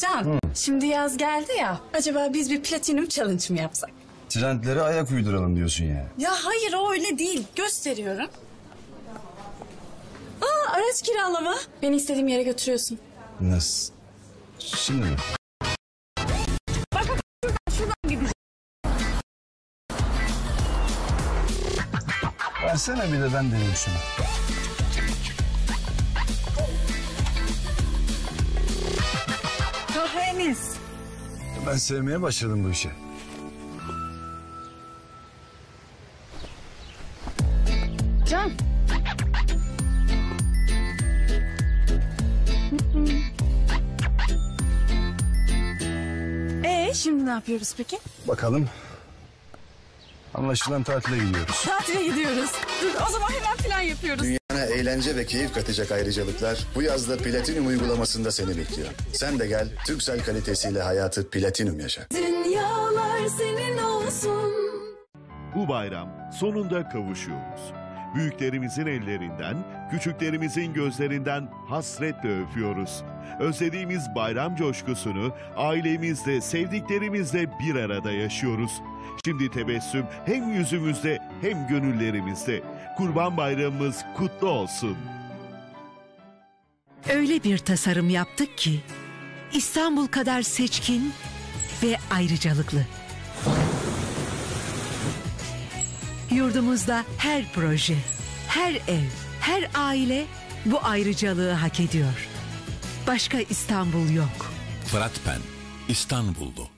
Can, şimdi yaz geldi ya. Acaba biz bir platinum challenge mı yapsak? Trendlere ayak uyduralım diyorsun yani. Ya hayır o öyle değil. Gösteriyorum. Aa araç kiralama. Beni istediğim yere götürüyorsun. Nasıl? Şimdi mi? Versene bir de ben deneyim şunu. Kahveniz. Ben sevmeye başladım bu işi. Can. Ee şimdi ne yapıyoruz peki? Bakalım. Anlaşılan tatile gidiyoruz. Tatile gidiyoruz. Dur o zaman hemen plan yapıyoruz. Dünyana eğlence ve keyif katacak ayrıcalıklar bu yazda Platinum uygulamasında seni bekliyor. Sen de gel Türksel kalitesiyle hayatı Platinum yaşa. Dünyalar senin olsun. Bu bayram sonunda kavuşuyoruz. Büyüklerimizin ellerinden, küçüklerimizin gözlerinden hasretle öpüyoruz. Özlediğimiz bayram coşkusunu ailemizle, sevdiklerimizle bir arada yaşıyoruz. Şimdi tebessüm hem yüzümüzde hem gönüllerimizde. Kurban Bayramımız kutlu olsun. Öyle bir tasarım yaptık ki İstanbul kadar seçkin ve ayrıcalıklı. Yurdumuzda her proje, her ev, her aile bu ayrıcalığı hak ediyor. Başka İstanbul yok. Fırat Pen, İstanbullu.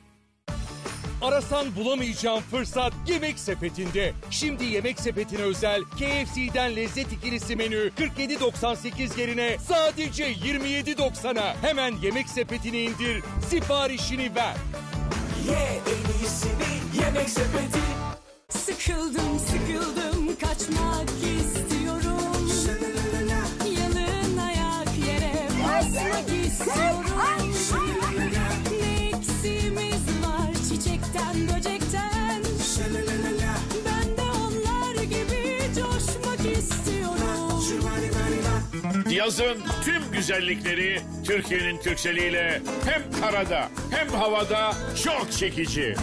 Arasan bulamayacağın fırsat Yemek Sepeti'nde. Şimdi Yemek Sepeti'ne özel KFC'den lezzet ikilisi menü 47.98 yerine sadece 27.90'a. Hemen Yemek Sepeti'ni indir, siparişini ver. Sıkıldım sıkıldım kaçmak istiyorum. Yalın ayak yere basmak istiyorum. Ne eksiğimiz var çiçekten böcekten? Ben de onlar gibi coşmak istiyorum. Yazın tüm güzellikleri Türkiye'nin Türkseliyle hem karada hem havada çok çekici.